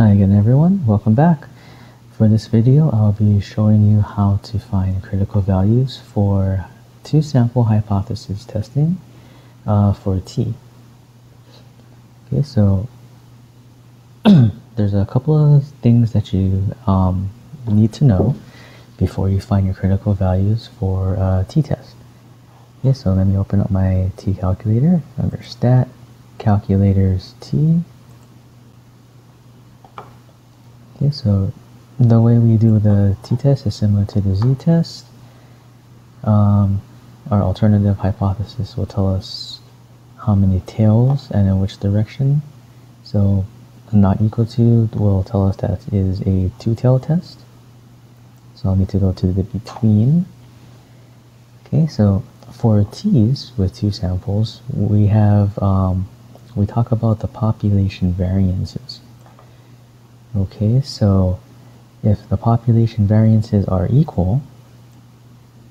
Hi again everyone, welcome back. For this video I'll be showing you how to find critical values for two sample hypothesis testing uh, for T. Okay, so there's a couple of things that you um, need to know before you find your critical values for uh, t-test. Okay, so let me open up my t-calculator under stat, calculators t. Okay, so the way we do the t-test is similar to the z-test. Um, our alternative hypothesis will tell us how many tails and in which direction. So not equal to will tell us that is a two-tail test. So I'll need to go to the between. Okay, so for t's with two samples, we have, um, we talk about the population variances. Okay, so if the population variances are equal,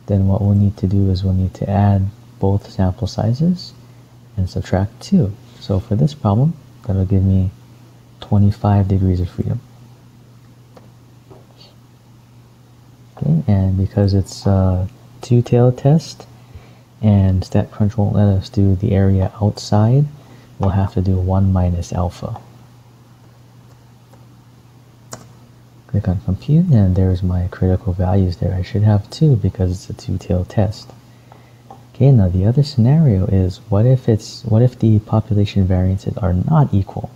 then what we'll need to do is we'll need to add both sample sizes and subtract 2. So for this problem, that'll give me 25 degrees of freedom. Okay, and because it's a two-tailed test and StatCrunch won't let us do the area outside, we'll have to do 1 minus alpha. Click on compute and there's my critical values there. I should have 2 because it's a two-tailed test. Okay, now the other scenario is what if it's what if the population variances are not equal?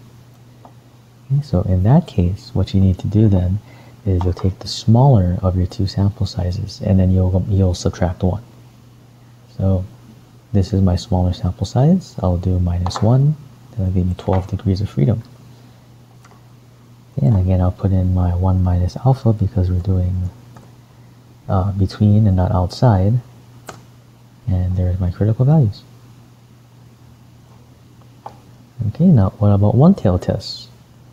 Okay, so in that case, what you need to do then is you'll take the smaller of your two sample sizes and then you'll, you'll subtract 1. So this is my smaller sample size. I'll do minus 1. That'll give me 12 degrees of freedom. And again, I'll put in my 1 minus alpha because we're doing uh, between and not outside. And there's my critical values. Okay, now what about one-tail tests?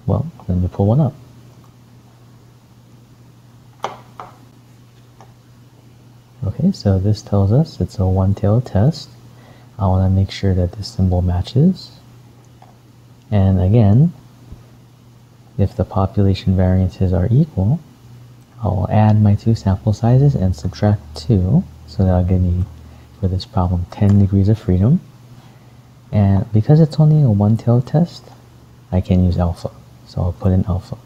Well, let me pull one up. Okay, so this tells us it's a one-tailed test. I want to make sure that this symbol matches. And again, if the population variances are equal, I'll add my two sample sizes and subtract 2. So that'll give me, for this problem, 10 degrees of freedom. And because it's only a one-tailed test, I can use alpha. So I'll put in alpha.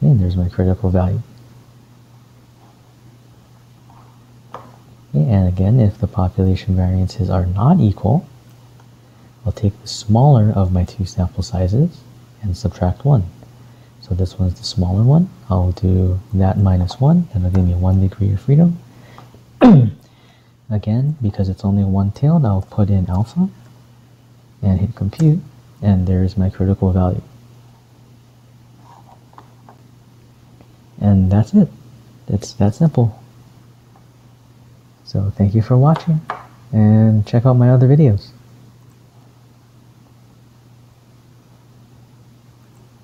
And there's my critical value. And again, if the population variances are not equal, I'll take the smaller of my two sample sizes and subtract 1. So this one's the smaller one. I'll do that minus 1, and it'll give me 1 degree of freedom. Again, because it's only one-tailed, I'll put in alpha and hit compute, and there's my critical value. And that's it. It's that simple. So thank you for watching and check out my other videos.